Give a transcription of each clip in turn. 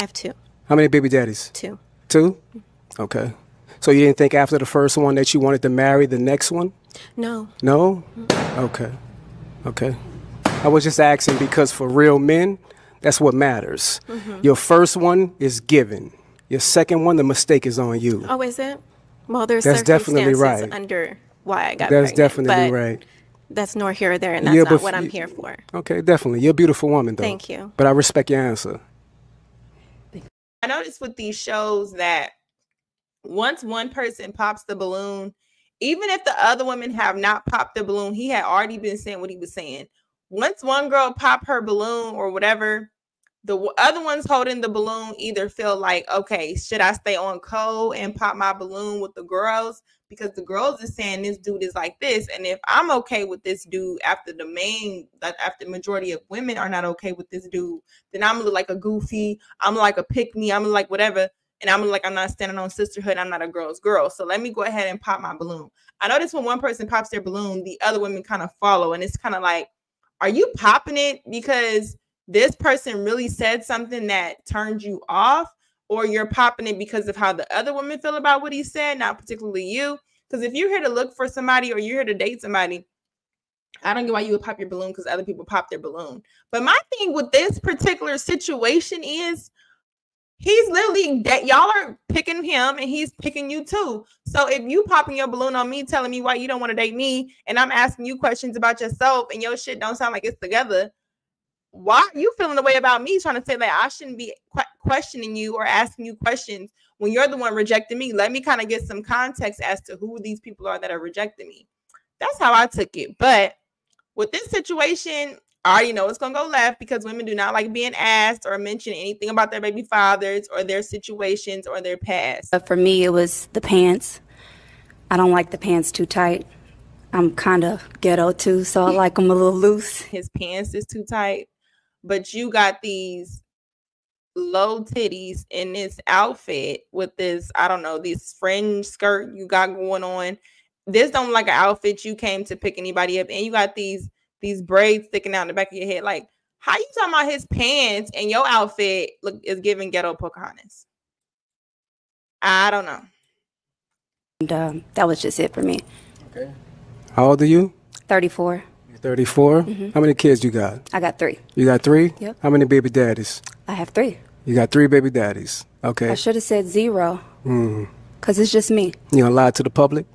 I have two. How many baby daddies? Two. Two? Okay. So you didn't think after the first one that you wanted to marry the next one? No. No? Okay. Okay. I was just asking because for real men, that's what matters. Mm-hmm. Your first one is given. Your second one, the mistake is on you. Oh, is it? Well, there's That's definitely right. under why I got That's pregnant, definitely but right. That's nor here or there, and that's Yeah, not what I'm here for. Okay, definitely. You're a beautiful woman, though. Thank you. But I respect your answer. I noticed with these shows that once one person pops the balloon, even if the other women have not popped the balloon, he had already been saying what he was saying. Once one girl pop her balloon or whatever, the other ones holding the balloon either feel like, okay, should I stay on code and pop my balloon with the girls? Because the girls are saying this dude is like this, and if I'm okay with this dude after the main, after the majority of women are not okay with this dude, then I'm like a goofy. I'm like a pick me. I'm like whatever. And I'm like, I'm not standing on sisterhood. I'm not a girl's girl. So let me go ahead and pop my balloon. I notice when one person pops their balloon, the other women kind of follow. And it's kind of like, are you popping it because this person really said something that turned you off? Or you're popping it because of how the other women feel about what he said, not particularly you? Because if you're here to look for somebody or you're here to date somebody, I don't get why you would pop your balloon because other people pop their balloon. But my thing with this particular situation is he's literally that y'all are picking him and he's picking you too. So if you popping your balloon on me, telling me why you don't want to date me, and I'm asking you questions about yourself and your shit don't sound like it's together, why are you feeling the way about me trying to say that I shouldn't be que- questioning you or asking you questions when you're the one rejecting me? Let me kind of get some context as to who these people are that are rejecting me. That's how I took it. But with this situation, I already know it's gonna go left because women do not like being asked or mention anything about their baby fathers or their situations or their past. But for me, it was the pants. I don't like the pants too tight. I'm kind of ghetto too, so I like them a little loose. His pants is too tight, but you got these low titties in this outfit with this, I don't know, this fringe skirt you got going on. This don't like an outfit you came to pick anybody up, and you got these these braids sticking out in the back of your head. Like, how you talking about his pants and your outfit look is giving ghetto Pocahontas? I don't know. And um, that was just it for me. Okay. How old are you? 34. You're 34. Mhm. How many kids you got? I got three. You got three? Yep. How many baby daddies? I have three. You got three baby daddies. Okay. I should have said zero Mm. because it's just me. You gonna lie to the public?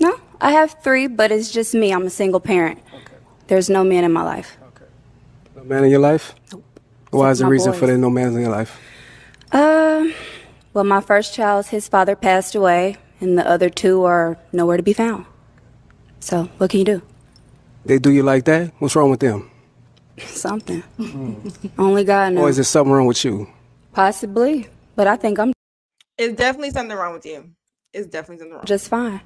No, I have three, but it's just me. I'm a single parent. There's no man in my life. Okay. No man in your life? Why is the reason boys. for there no man in your life? Um, well, my first child, his father passed away, and the other two are nowhere to be found. So, what can you do? They do you like that? What's wrong with them? Something. Only God knows. Or is there something wrong with you? Possibly, but I think I'm It's definitely something wrong with you. It's definitely something wrong. just fine.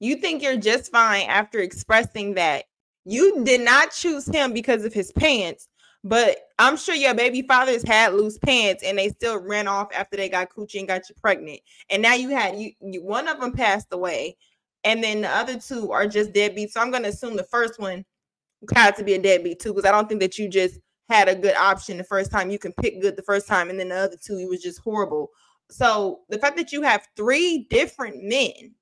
You think you're just fine after expressing that you did not choose him because of his pants, but I'm sure your baby fathers had loose pants and they still ran off after they got coochie and got you pregnant. And now you had you, you one of them passed away, and then the other two are just deadbeats. So I'm gonna assume the first one had to be a deadbeat too, because I don't think that you just had a good option the first time. You can pick good the first time, and then the other two, it was just horrible. So the fact that you have three different men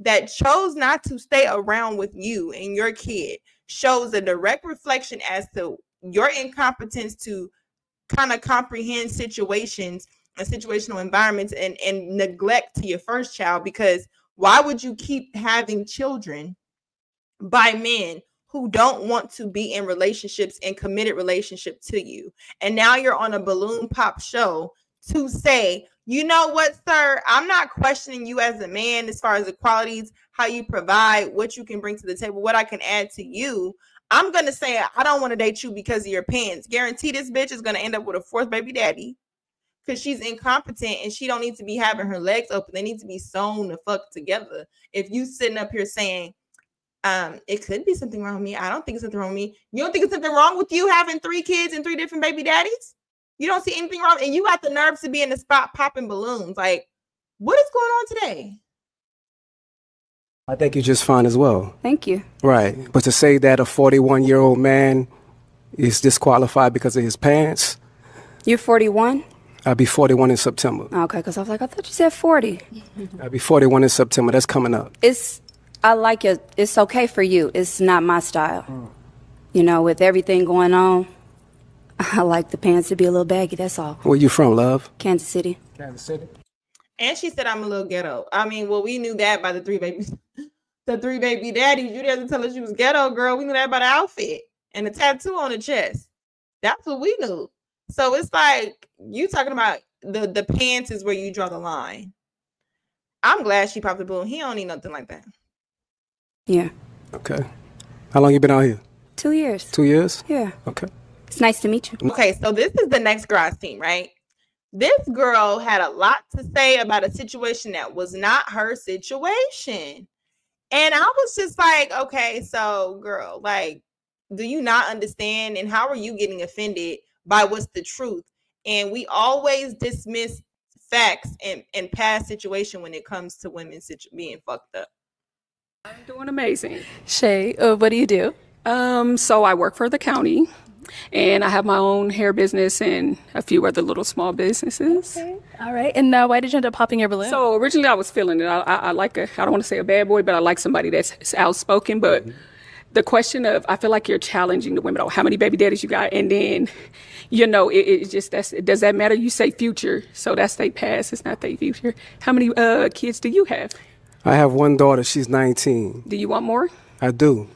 that chose not to stay around with you and your kid shows a direct reflection as to your incompetence to kind of comprehend situations and situational environments and, and neglect to your first child because why would you keep having children by men who don't want to be in relationships and committed relationship to you? And now you're on a balloon pop show to say you know what sir? I'm not questioning you as a man as far as the qualities how you provide what you can bring to the table what i can add to you. I'm gonna say i don't want to date you because of your pants. Guarantee this bitch is gonna end up with a fourth baby daddy because she's incompetent and she don't need to be having her legs open they need to be sewn the fuck together if you sitting up here saying um, it could be something wrong with me. I don't think it's something wrong with me. You don't think it's something wrong with you having three kids and three different baby daddies? You don't see anything wrong, and you got the nerves to be in the spot popping balloons. Like, what is going on today? I think you're just fine as well. Thank you. Right. But to say that a 41 year old man is disqualified because of his pants, You're 41? Uh, I'll be 41 in September. Okay, because I was like, I thought you said 40. Uh, I'll be 41 in September. That's coming up. It's, I like it. It's okay for you. It's not my style. Mm. You know, with everything going on, I like the pants to be a little baggy. That's all. Where you from, love? Kansas City. Kansas City. And she said I'm a little ghetto. I mean, well, we knew that by the three babies. the three baby daddies. You didn't tell us she was ghetto, girl. We knew that by the outfit and the tattoo on the chest. That's what we knew. So it's like you talking about the the pants is where you draw the line. I'm glad she popped the balloon. He don't need nothing like that. Yeah. Okay. How long you been out here? Two years. Two years? Yeah. Okay. It's nice to meet you. Okay, so this is the next girl I seen, right? This girl had a lot to say about a situation that was not her situation. And I was just like, okay, so girl, like, do you not understand? And how are you getting offended by what's the truth? And we always dismiss facts and, and past situation when it comes to women situ- being fucked up. I'm doing amazing. Shay, uh, what do you do? Um, so I work for the county, and I have my own hair business and a few other little small businesses. All right. And now, why did you end up popping your balloon? So originally I was feeling it. I, I, I like a, I don't want to say a bad boy, but I like somebody that's outspoken. But the question of, I feel like you're challenging the women. Oh, how many baby daddies you got? And then, you know, it, it's just that's does that matter? You say future, so that's their past. It's not their future. How many uh, kids do you have? I have one daughter. She's 19. Do you want more? I do.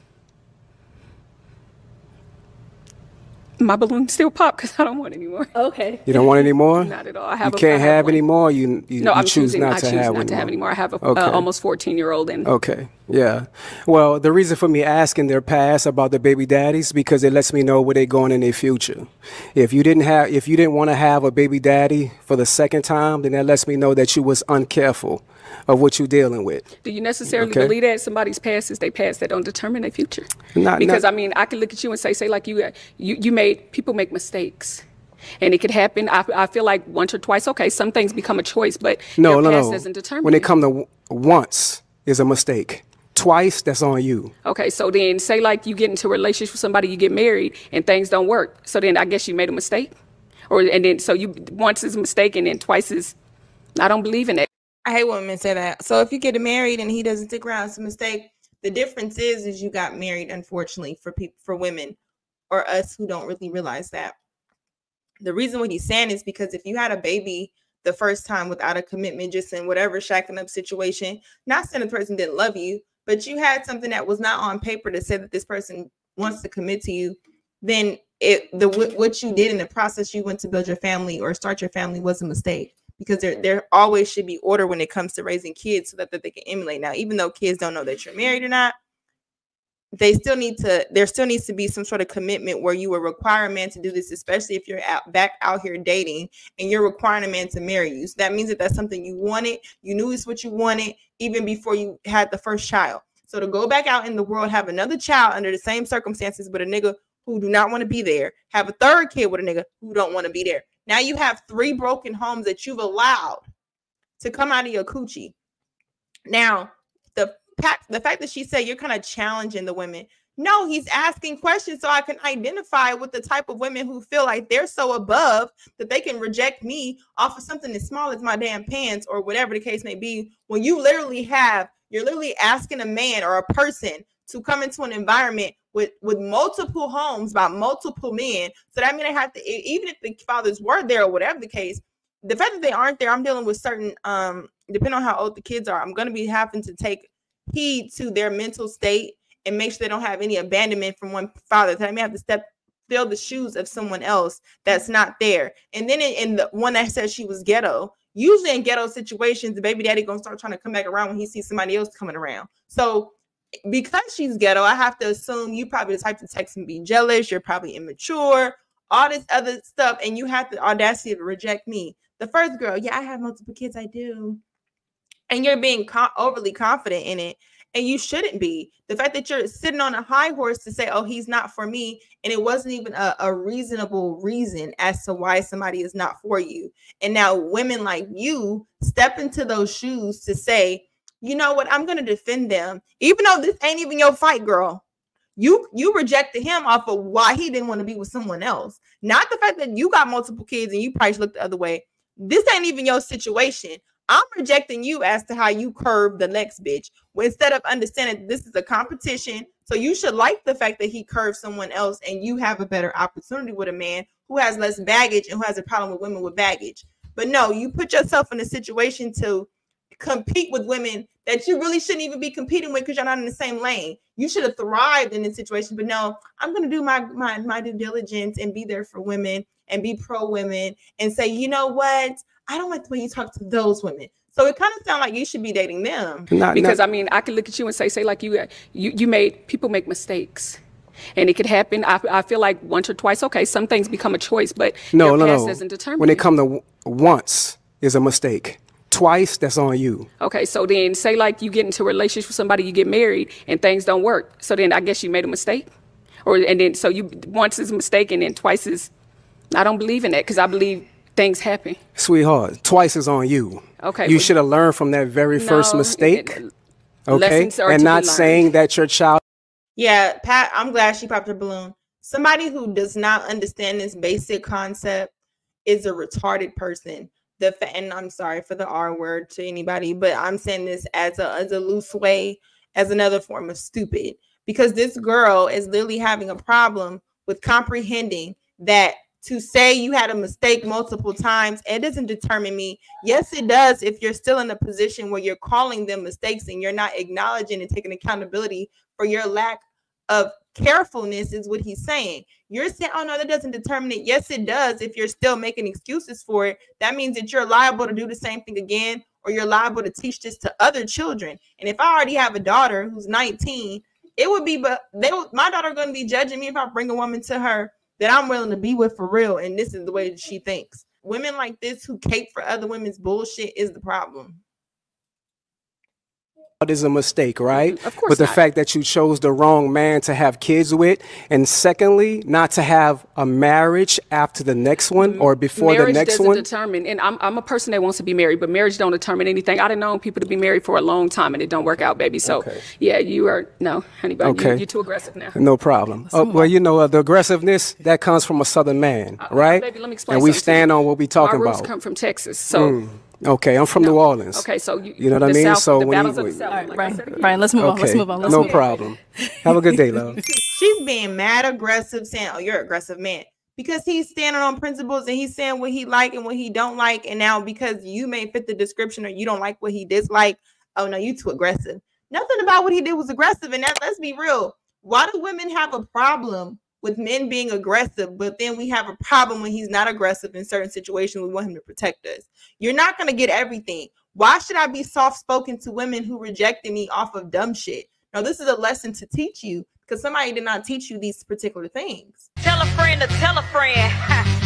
My balloon still pop because I don't want any more. okay. You don't want any more? Not at all. I You have. a- can't I have one. any more. You you, No, you I'm choose choosing. not I to choose have not any to have any more. I have a Okay. uh, almost 14 year old, and Okay. Yeah. Well, the reason for me asking their past about the baby daddies because it lets me know where they're going in their future. If you didn't have, if you didn't want to have a baby daddy for the second time, then that lets me know that you was uncareful of what you're dealing with. do you necessarily Okay. believe that somebody's past is their past that don't determine their future? Not- because not- I mean, I can look at you and say, say like you, uh, you, you made people make mistakes. And it could happen. I, I feel like once or twice. Okay, some things become a choice, but No, your no, past no. doesn't determine. When it comes to w- once is a mistake. Twice, that's on you. Okay, so then say like you get into a relationship with somebody, you get married, and things don't work. So then I guess you made a mistake, or and then so you once is a mistake, and then twice is. I don't believe in it. I hate when men say that. So if you get married and he doesn't stick around, it's a mistake. The difference is, is you got married, unfortunately, for people, for women, or us who don't really realize that. The reason what he's saying is because if you had a baby the first time without a commitment, just in whatever shacking up situation, not saying the person didn't love you, but you had something that was not on paper to say that this person wants to commit to you, then it the what you did in the process you went to build your family or start your family was a mistake because there there always should be order when it comes to raising kids so that, that they can emulate. Now, even though kids don't know that you're married or not, they still need to there still needs to be some sort of commitment where you will require a man to do this, especially if you're out back out here dating and you're requiring a man to marry you. So that means that that's something you wanted, you knew it's what you wanted even before you had the first child. So to go back out in the world, have another child under the same circumstances, but a nigga who do not want to be there, have a third kid with a nigga who don't want to be there. Now you have three broken homes that you've allowed to come out of your coochie. Now, fact the fact that she said you're kind of challenging the women. No, he's asking questions so I can identify with the type of women who feel like they're so above that they can reject me off of something as small as my damn pants or whatever the case may be. When you literally have, you're literally asking a man or a person to come into an environment with with multiple homes by multiple men. So that means they have to, even if the fathers were there or whatever the case, the fact that they aren't there, I'm dealing with certain um, depending on how old the kids are, I'm gonna be having to take heed to their mental state and make sure they don't have any abandonment from one father. So I may have to step fill the shoes of someone else that's not there. And then in, in the one that says she was ghetto, usually in ghetto situations, the baby daddy gonna start trying to come back around when he sees somebody else coming around. So because she's ghetto, I have to assume you probably the type to text and be jealous. You're probably immature, all this other stuff, and you have the audacity to reject me. The first girl, yeah, I have multiple kids. I do, and you're being co- overly confident in it, and you shouldn't be. The fact that you're sitting on a high horse to say, "Oh, he's not for me," and it wasn't even a, a reasonable reason as to why somebody is not for you. And now women like you step into those shoes to say, you know what? I'm going to defend them, even though this ain't even your fight, girl. You you rejected him off of why he didn't want to be with someone else, not the fact that you got multiple kids and you probably looked the other way. This ain't even your situation. I'm rejecting you as to how you curve the next bitch. Instead of understanding this is a competition, so you should like the fact that he curves someone else and you have a better opportunity with a man who has less baggage and who has a problem with women with baggage. But no, you put yourself in a situation to compete with women that you really shouldn't even be competing with because you're not in the same lane. You should have thrived in this situation. But no, I'm gonna do my my my due diligence and be there for women and be pro women and say, you know what? I don't like the way you talk to those women. So it kind of sounds like you should be dating them. Not, because not, I mean, I can look at you and say, say like you, uh, you, you made people make mistakes and it could happen. I, I feel like once or twice, okay, some things become a choice, but no, no, no. doesn't determine. When it comes to once, is a mistake. Twice, that's on you. Okay, so then say like you get into a relationship with somebody, you get married, and things don't work. So then I guess you made a mistake, or and then so you once is a mistake, and then twice is. I don't believe in that because I believe things happen. Sweetheart, twice is on you. Okay. You should have learned from that very no, first mistake. It, okay. And not saying that your child yeah, Pat, I'm glad she popped her balloon. Somebody who does not understand this basic concept is a retarded person. The and I'm sorry for the R word to anybody, but I'm saying this as a as a loose way, as another form of stupid. Because this girl is literally having a problem with comprehending that to say you had a mistake multiple times, it doesn't determine me. Yes, it does if you're still in a position where you're calling them mistakes and you're not acknowledging and taking accountability for your lack of carefulness, is what he's saying. You're saying, oh no, that doesn't determine it. Yes, it does. If you're still making excuses for it, that means that you're liable to do the same thing again, or you're liable to teach this to other children. And if I already have a daughter who's 19, it would be, but they my daughter going to be judging me if I bring a woman to her that I'm willing to be with for real. And this is the way that she thinks. Women like this who cape for other women's bullshit is the problem is a mistake, right? Of course But the not. fact that you chose the wrong man to have kids with, and secondly, not to have a marriage after the next one or before marriage the next doesn't one. determine, and I'm, I'm a person that wants to be married, but marriage don't determine anything. I done known people to be married for a long time and it don't work out, baby. So Okay. yeah, you are no, honey, bun, Okay. you, you're too aggressive now. No problem. Uh, well, you know, uh, the aggressiveness that comes from a southern man, right? Uh, Baby, let me explain and we stand on what we talking My roots about. come from Texas, so Okay, I'm from New Orleans. okay, so you, You know what I mean? South, So the when you- battles of the South, All right, like I Brian. Brian, let's move on. Let's move on. Let's no move on. problem. Have a good day, love. She's being mad aggressive, saying, "Oh, you're an aggressive man," because he's standing on principles and he's saying what he like and what he don't like. And now because you may fit the description or you don't like what he dislike, oh no, you too aggressive. Nothing about what he did was aggressive. And that let's be real. Why do women have a problem with men being aggressive, but then we have a problem when he's not aggressive in certain situations? We want him to protect us. You're not gonna get everything. Why should I be soft spoken to women who rejected me off of dumb shit? Now, this is a lesson to teach you because somebody did not teach you these particular things. Tell a friend to tell a friend.